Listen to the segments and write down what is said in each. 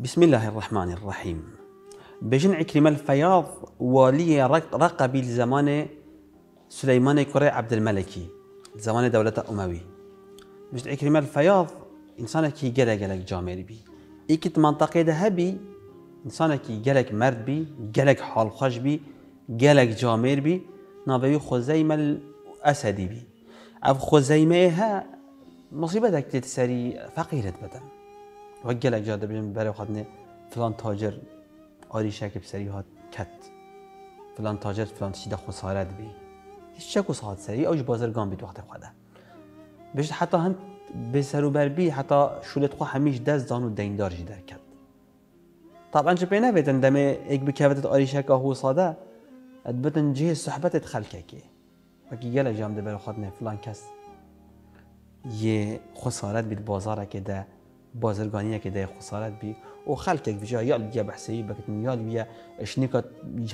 بسم الله الرحمن الرحيم. بجن عكرمة الفياض والي رقبي لزمان سليمان كري عبد الملكي زمان دولة أموي. بجن عكرمة الفياض إنسان كي جلق جلق جامر بي. إيكت منطقة ده هبي كي جلق مرد بي جلق حال خوش بي جلق جامر بي نابي خزيمة الأسدي بي. أو خزيمة ها مصيبة تتسري فقيرة بدن. و گلک جاده بجم برای خاطر فلان تاجر آری شک بسری هات کت فلان تاجر فلان چیز خسارت بی هیچ شک و ساعت سری اوج بازرگان بید وقت خدا بجد حتی هم به سرو بر بی حتی شولت خو همیش دست دان و دیندار جی در کد طبعا چه پی نبیتن دم ایک بکوتت آری شک هو ساده ادبتن جه صحبت خلکه که وکی گلک جام ده برای خاطر فلان کس یه خسارت بید بازاره که ده بازرگانی که ده خسارت بی. و خلکک بجا یا بیا بحثی بکت یا بیا. شنیکا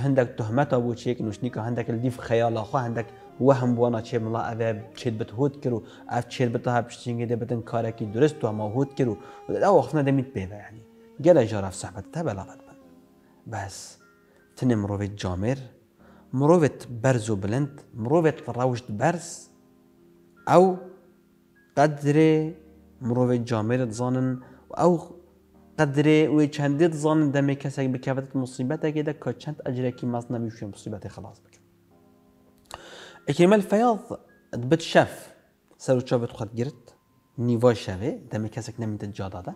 هندک تهمت آبو چیک نو شنیکا هندک الدیف خیال خو هندک وهم بوانا چه ملا اوه چید بت هود کرو. اف چید بت ها پشتینگه ده بتن کاره کی درست تو ما هود کرو. و ده وقتنا ده میت بیوه یعنی. گله جارف صحبت تا بلا بد بس. تن مروفت جامر. مروفت برز و بلند. مروفت روشت برز. أو قدر مرۆڤێک جامێرت زانن ئەو قدرێ وێ چەندێت زانن دەمێ کەسێک بکەوێت مصیبەتێکێدا کە چەند ئەجرێکی ماس نەبی شوێن مصیبەتی خلاص بکەن. ئەکیمەل فەیاض بت شەف سەر و چاوێت خەت گرت نیڤای شەوێ دەمێ کەسێک نەمیتە جادادا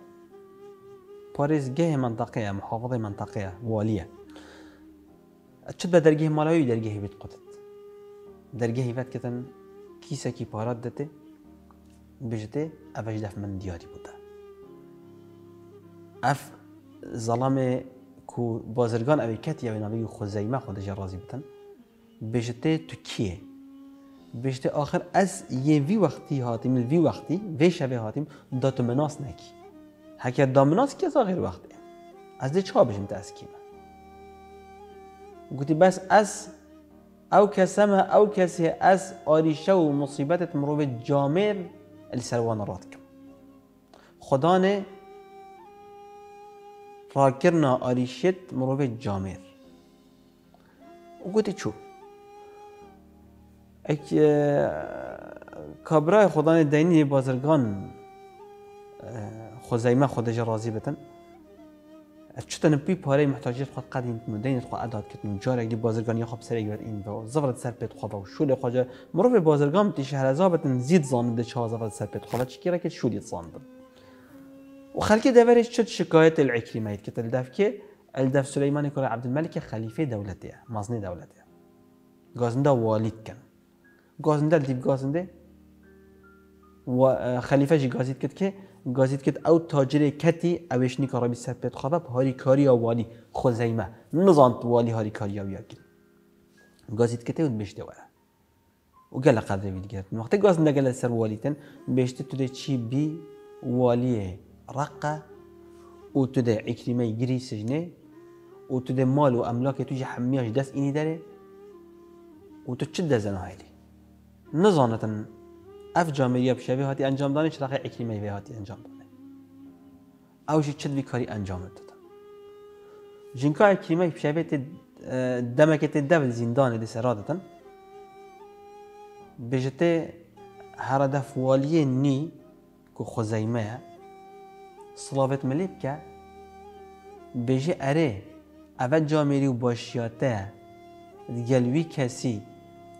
پارێزگەهێ منطقەیە محافظی منطقەیە والیە. چ بە دەرگەی ماڵاوی دەرگەهی بێت قوتت دەرگەهی وەتکردن کیسێکی پارات دەتێ؟ بژێ دف من دیاری بوده. اف ظلم کو بازرگان ئەوەی کەتی ئەوێناوی خود خۆدەژە ڕازی بتن بجته تو کیه بجته آخر از یه وی وقتی هاتیم وی وقتی وی شەوێ هاتیم داتو مناس نەکی. هەکە دامناس کێ از وەختێ. ئەس دێ چا از کیمه گوتی بس از او کەسەمە او کسی از آریشه و مصیبتت مرۆڤێت جامێر علی سەروانە راتكم خدانێ راكرنا ئاریشێت مرۆڤێ جامير گوتی شو اك کابرای خدانێ ديني بازرگان خۆزایمە خدج راضي بتن. چطور نبی پاره محتاجیت خود قد این مدین خود عداد کتن جارک دی بازرگانی خواب سر گرد این و زفرت سر پیت خواب و شول خواجه مروف بازرگان تی شهر زابتن زید زانده چه زفرت سر پیت خواب که شولی زانده و خلکی دورش شد شکایت العکریمه که تلدف که الدف سلیمان کار عبد الملک خلیفه دولتیه مزنی دولتیه گازنده والید کن. گازنده دیب گازنده. و خلیفه جی گازید کد که گازید کت او تاجر کتی اوش نیکارا بی سر پیت خوابه هاری کاری والی خزیمه. نزانت والی هاری کاری یا بیاگی گازید کتی ود بشته وره. و گل قدر وید گرد. وقتی گاز نگل سر والیتن بشته تو چی بی والی رقه. و تو ده اکریمه گری سجنه. و تو ده مال و املاک تو جه حمیاش دست اینی داره. و تو چه دزن هایلی نزانتن اف جامعه بشوی هاتی انجام دانه چرا اکریمه وی هاتی انجام دانه اوشی چد وی کاری انجام داده جنکا اکریمه بشوی تی دمک تی دبل زندان دی سرادتن بجته هر دف والیه نی کو خزیمه صلافت ملیب که بجه اره اول جامعه و باشیاته گلوی کسی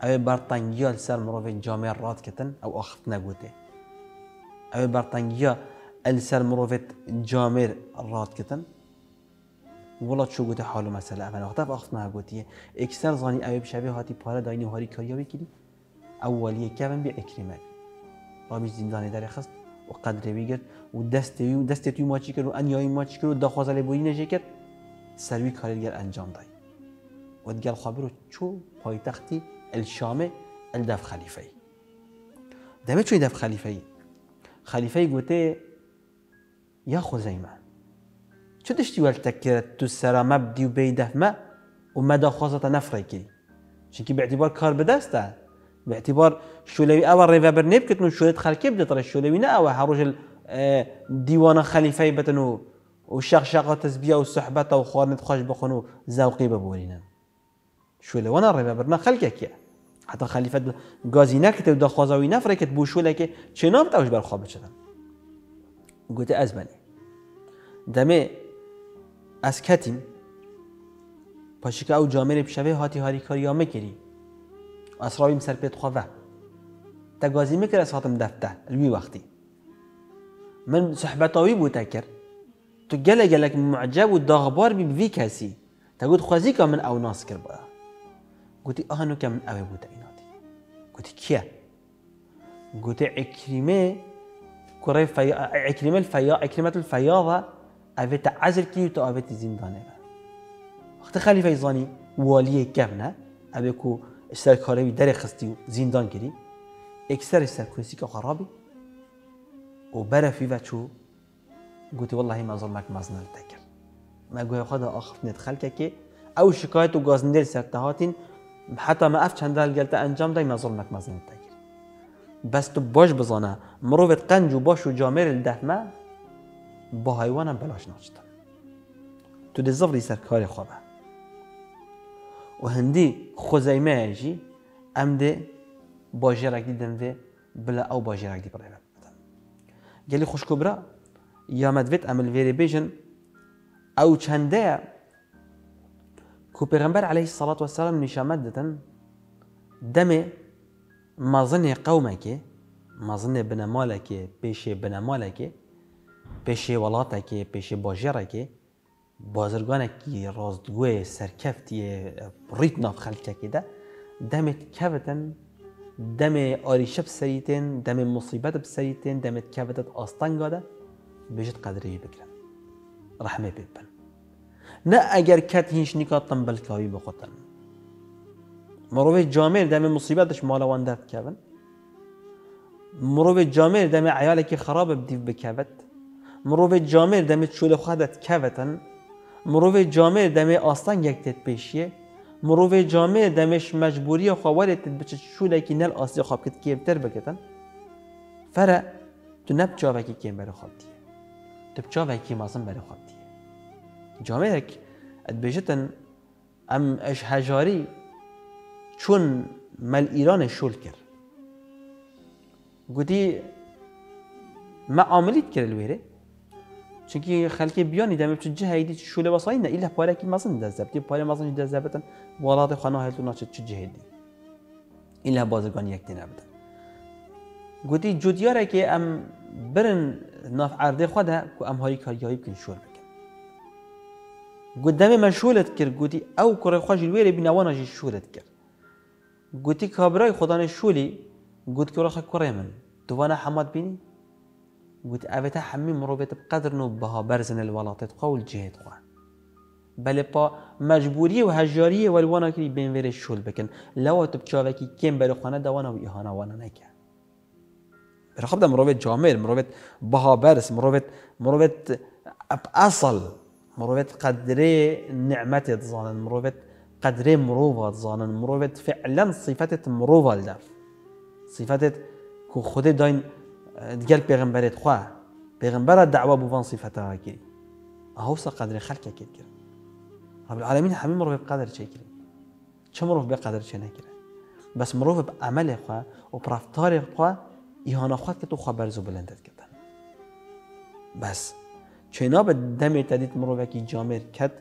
أو برطانگیا سر مروف جامعه رات کتن أو اخت نگوته أو برطانگیا السر مروف جامعه رات کتن ولا شو قلت حالو مسألة أنا وقتها أخذ معها قلت إكسر زاني أبي بشبه هاتي بارا دايني وهاري كاريا بكلي أولية كمان بإكرمة رامش زنداني داري خست وقدر بيجر ودستي ودستي ما تشكر وأن ياي ما تشكر ودخواز على بوين نجكر سروي كاري أنجام داي ودقال خبرو شو پایتختی الشامه الدف خليفي. دمت شو دف خليفي؟ خليفي قوتي يا خزيمة شو دشتي والتكرت تسرى مبدي وبيدف ما ومدى خاصة نفري كي شنكي باعتبار كار بدسته باعتبار شولوي اول ريفا برنيب كتنو شولت خلكي بدت رش شولوي نا أو هروج ديوان خليفي بتنو و شقشقه تسبيه و صحبته و خوارنت خوش بخون و ذوقی ببورینن شوله وأنا ربا برنا خلقك يا حتى خليفة غازي نكت ودا خوازاوي نفركت بو شوله که چناب تاوش بر خواب شدن. قلت ازبني دمه از کتیم. پاشی او جامعه بشوه هاتی هاری کاریامه کری اسرابیم سر پیت خواه تا گازی میکر از هاتم دفته. الوی وقتی. من صحبتاوی بو تکر تو گله گلک معجب و داغبار بی بی کسی. تا گوت خوزی که من او ناس کر با گوتی آهنو که من اوه بوده ایناتی گوتی کیه؟ گوتی عکریمه كوري في عكرمة الفيا عكرمة الفياضة أبيت عزل كي تو أبيت زندانه وقت خليفة يزاني والي كفنا أبيكو سر كاري در خستي زندان كري اكسر سر كرسي خرابي وبرا في وچو قلت والله ما ظلمك ما تكر ما قوي خدا ندخل كي أو شكايت و غازندل سرتهاتين حتى ما اف چند قلت انجام داي ما ظلمك ما زنال تكر بس تو باش بزانه مروفت قنج و باش و جامر الدهمه با حیوانم بلاش ناچتن تو ده زفری سر کار خوابه. و هندی خوزیمه ایجی ام ده باجرک دیدن و بلا او باجرک دی برای گلی خوش کبرا یا مدویت عمل ویری بیجن او چنده کو پیغمبر علیه الصلاة والسلام نشامد دتن دمه مازن قومك مازن بنمالك پیش بنمالك پیش ولاتك پیش باجرك بازرگانکی راستگوی سرکفتی ریت ناف دمت کفتن دم آریشه بسریتن دم مصیبت بسریتن دمت کفتت آستان گاده بجد قدری بکرن. رحمه ببن نه اگر کت هیچ نیکاتم بلکایی بخوتن مروی جامعه دم مصیبتش مالوان درد کردن. مروی جامع دم عیاله که خراب بدیو بکوت. مروی جامع دم چول خودت کوتن مروی جامع دم آستان یکتت پیشیه. مروی جامعه دمش مجبوری خوارت بچه چوله که نل آسی خواب کت کیبتر بکتن. فره تو نب چاوکی کیم بر خواب دیه تو چاوکی مازم بر خواب جامێک ئەبێژتن ام اش هەژاری چون مل ئیرانە شول کرد گوتی ما عاملیت کرد لێرێ چونکی خالکی بیانی دەمە چ جهیدی شولە وەساینە پاره پارێکی مەزن دەزەبتی پارە مەزنی دەزەبەتن وڵاتی خانە هەلتو ناچێت چ جهێدی ئیلا بازگان یەکتی نەبدن گوتی که ام برن ناف عردێ خدا و هایی که کاریایی کن شل بکن. قدامي ما شولت أو كره خوش الويري بنوانا جي شولت كر. گوتی کابرای خدا نشولی گوت رخ کره من. تو وأنا حماد بینی گوت اوتا حمی مروبت بقدر نو بها برزن الولاتت قول جهد خواه. بله با مجبوری و هجاری و الوانا کری بین ویر شول بکن. لو تو بچاوکی کم بله خانه دوانا و ایهانا وأنا نکه. بره خب ده مروبت جامل مروبت بها برس مروبت مروبت اصل مروبت قدره نعمت زانن مروبت قدري مروفا زانن مروفت فعلا صفات مروفا لدف صفات كو خود داين دقال پیغمبرت خواه پیغمبر دعوة بوفان صفتها كري اهوسا قدر خلق كير كري رب العالمين حمي مروف بقدر شي كري چه مروف بقدر شي نكري؟ بس مروف بعمل خواه و برافتار خواه ایهانا خواه که خواه برزو بلندت کردن بس چنا به دم تدید مروفه کی جامر کد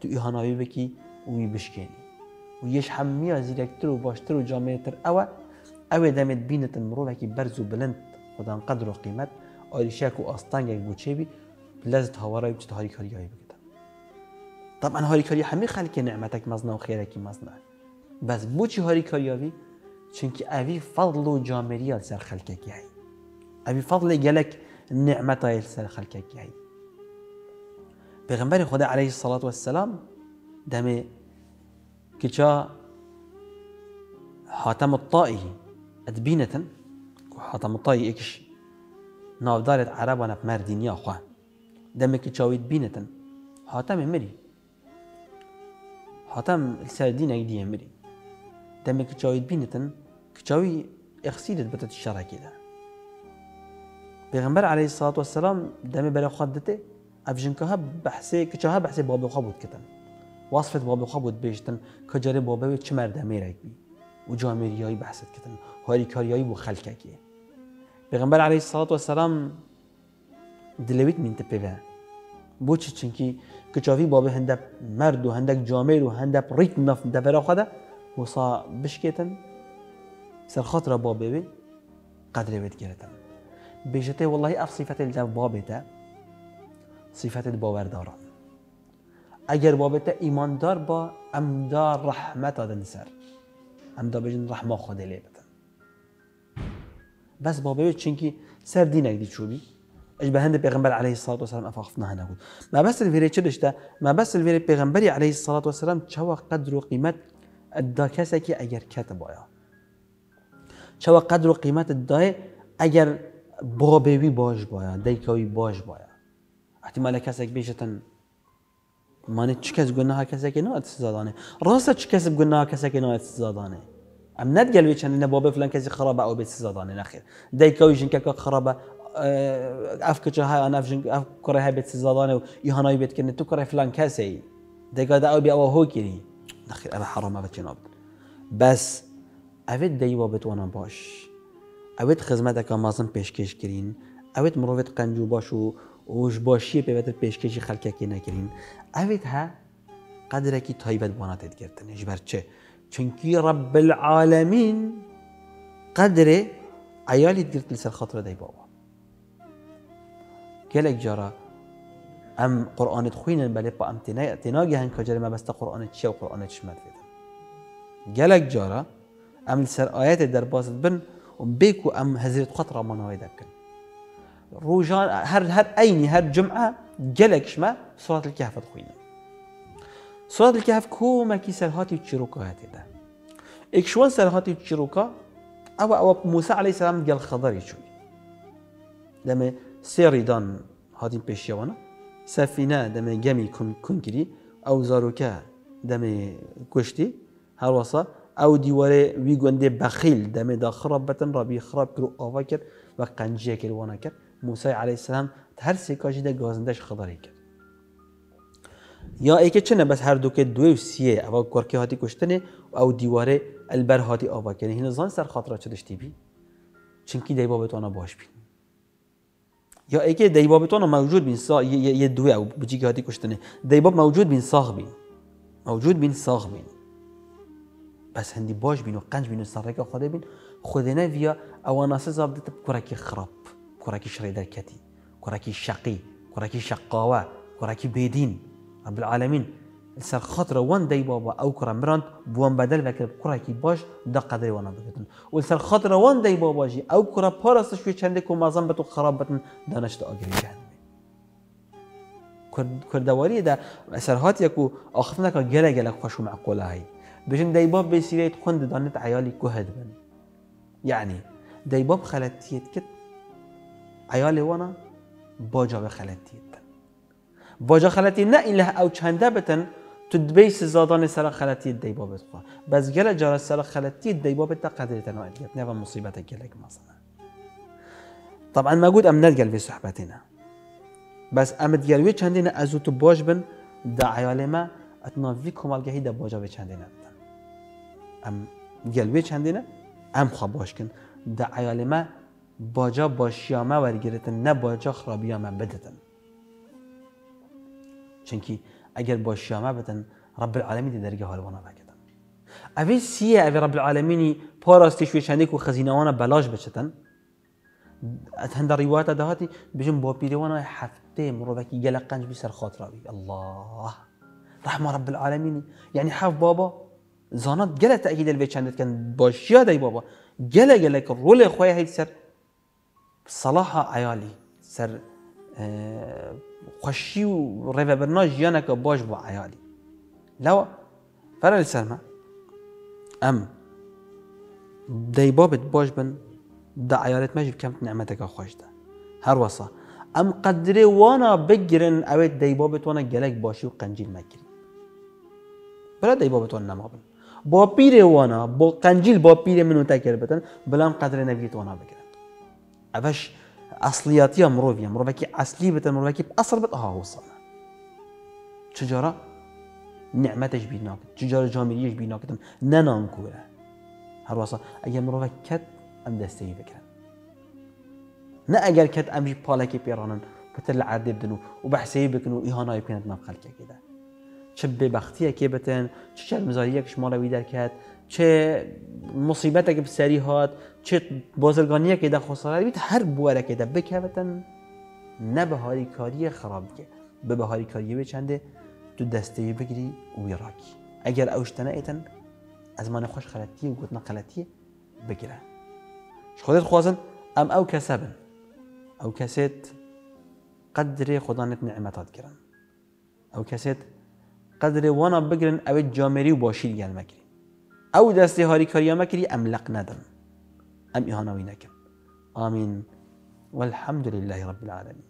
تو ایهاناوی بکی وی بشکنی و یش حمیا زیرکتر و باشتر و جامعتر او او دمت بینت مروفکی برز و بلند خدان قدر و قیمت. آریشک و آستانگک بوچه بی لازت هوارای بچه هاری کاری هایی بکتن طبعا هاری کاری همه خلق نعمتک مزنا و خیرکی مزنا بس بوچی هاری کاری هایی چونکه اوی فضل و جامعی سر خلقکی هایی اوی فضل گلک نعمت سر خلقکی هایی پیغمبر خدا علیه الصلاة والسلام دم كجا حاتم الطائي أدبينة حاتم الطائي إكش نافدارت عرب وأنا بمر دنيا خواه دم كجاويد بينة حاتم مري حاتم السادين أيدي مري دم كجاويد بينة كجاوي اخسيدت بتت الشرع كده پیغمبر عليه الصلاة والسلام دم بلا خدته افجنکه بحثی که چه ها بحثی بابی خواب بود کتن وصفت بابی خواب بود بیشتن که جری بابی چه مرده رگ بی و جامعیایی بحثت کتن هاری کاریایی و خلکه کیه پیغمبر علیه الصلاة والسلام دلویت من پیوه. بوچه چی چنکی کچاوی بابی هندب مرد و هندک جامعی و هندب ریت نف دفرا خدا و سا بشکیتن سر خاطر بابی قدر بید گرتن بیشتی والله اف صفات الجواب صفت باورداران. اگر بابت ایماندار با امدار رحمت دادن سر امدار بجن رحمه خود لی بتن بس بابه چنکی سر دینک دی چوبی اش به هند پیغمبر علیه الصلاه و سلام افاقفنا نبود ما بس الفيري چه داشته؟ ما بس الفيري پیغمبری علیه الصلاه و سلام چوا قدر و قیمت ادا کسی که اگر کتب آیا چوا قدر و قیمت ادای اگر بابوی باش بایا دیکوی باش بایا. احتمال کسێک بێژێتن مانێ چ کەس گوناها کەسێکی نات سزادانێ ڕاستە چ کەسب گوناها کەسێکی نات سزادانێ ئەم نەتگەلوێ چەندە بۆ بفلان کەسی خراپە ئەو بێت سزادانێ نەخێر دایکەوی ژنکەکە خراپە ئەف کچە های ئەف کوڕی هەبێت سزادانێ و یهانایی بێتکردن تو کوڕی فلان کەسی دەگادا ئەو بێ ئەوە هۆکردی نەخێر ئەمە حڕۆمە بەچێنەوە بەس ئەوێت دەیوە بتوانە باش. ئەوێت خزمەتەکە مازم پێشکەشکرین ئەوێت مرۆڤێت قەنج و باش و خوش باشی پیوت پیشکشی خلک کی نکرین اوید ها قدر کی تایبت بانات گرتن. اش بر چه؟ چونکی رب العالمین قدر عیالی گرتن سر خاطر دی بابا. گلک جارا ام قرآن خوین بلی با ام تنای تناگی هن کجر ما بسته قرآن چی و قرآن چی مدید گلک جارا ام سر آیات در بازت بن و بیکو ام حضرت خاطر ما نوید کن. روجان هر هر أيني هر جمعة جلك شما سورة الكهف تخوينا سورة الكهف كوما كي سرهاتي تشيروكا هاتي ده إكشوان سرهاتي تشيروكا أو أو موسى عليه السلام قال خضر يشوي لما سيريدان هاتين بيشيوانا سفينة دم جمي كون كونكري أو زاروكا دم كشتي هروسا أو ديواري ويغوندي بخيل دم دا خراب بتن ربي خراب كرو آوا کرد و وأنا موسی علیه السلام هر ترسی کاشیده گازندش خداری کرد یا ای که چنه؟ بس هر دو که دوی و سیه. او کرکی هاتی کشتنه و او دیواره البر هاتی آبا کنه. هینه زان سر خاطره چدشتی بی چنکی دی بابتانا باش بین. یا ای که دی بابتانا موجود بین سا یه دوی او بجی که هاتی کشتنه. دی باب موجود بین ساغ بین. موجود بین ساغ بین. بس هندی باش بین و قنج بین و سرکه خدا بین. خودنه ویا او ناسه زابده تب کرکی خراب. کوڕێکی شڕێ دەرکەتی کوڕێکی شەقی کوڕێکی شەقاوە کوڕێکی بێدین رب العالمین سەر خاطرە وان دەی بابا ئەو کوڕە مران بووەم بەدەل بەکرد کوڕێکی باش دە قەدەی وانە بگتن و سەر خاطرە وان دەی باباژی ئەو کوڕە پارەستە شوێ چندێک و مازان بەت و خراپ بتن دانشتە ئاگریگەن کوردەوەریدا سەرهاتێک و ئاخفنەکە گەلە گەلە خۆش و معقۆلایی بژن دەیباب بێسیرێت خوند دانێت عیالی کوهد بن. یعنی دەیباب خەلەتیت کرد عیال وأنا باجا به خلطی باجا خلطی نه این له أو چنده بتن تو سزادان سر خلطی دی بابت خوا بس گل جار سر خلطی دی بابت قدر تنوعیت نه و مصیبت گلک مثلا طبعا ما قلت ام ندقل في صحبتنا بس ام تقلوي چندين ازو تو باش بن دا عيال ما اتنافي كمال جهي دا باجا به چندين ام قلوي چندين ام خوا باش کن دا عيال ما باجا با شیامه ورگیرتن نه باجا خرابیامه بدتن چونکی اگر با شیامه بدن رب العالمین درگه حال وانا بکدن اوی سیه اوی رب العالمینی پاراستیش و چندی که خزینوانا بلاش بچتن. هند روایت دهاتی بجن با پیروانا هفته مروکی گل قنج بی سر خاطراوی الله. رحمه رب العالمینی. یعنی حف بابا زانات گله تأکید الوی چندت کن با شیا دی بابا. گله گله رول خواه هیچ سر صلاح عیالی سر خوشی و ڕێڤەبرنا ژیانەکە باش بۆ عیالی. لەوە فەرە سەرمە ئەم دەی بابت باش بن دا عیالت مەژ بکەم نعمەتەکە خۆشدا هەروەسا ئەم قەدرێ وانە بگرن ئەوێت دەی بابت وانە گەلێک باشی و قەنجیل مەکرد بەلا دەی بابتوان نەمابن بۆ پیرێ وانە بۆ قەنجیل بۆ پیرێ من و تەکرد بتن بەلام قەدرێ نەبیێت وانە بگرن ئەڤش اصلياتي مروفيا مروفكي اصلي بتن مروفكي اصل بت ها وصلنا چجارا نعمتش بیناکت چجارا جامعیش بیناکتم ننام کوره هر واسه اگر مروفک کت أم دستی بکرن نه اگر کت امشي بالکی پیرانن بتل عادي بدنو وبحسي بكنو إهانة يبكنت نبخل كده چه ببختیه که بتن چه شرمزاریه که شما رو کرد چه مصیبت که بسری هات چه بازرگانیه که ده خساره بیت هر بواره که ده بکوتن نه بهاری کاری خراب که به بهاری کاری به تو دسته بگیری و بیراکی اگر اوشتنه ایتن از من خوش خلطیه و گوتنا بگیره. خودت خوازن ام او کسبن او کسید قدر خدا نت نعمتات کرن او کسید قدر وانا بگرن او جامری و باشی گل مکری أو دستی هاری کاریا مکری ام لق ندن ام ایهانوی نکن آمین. والحمد لله رب العالمين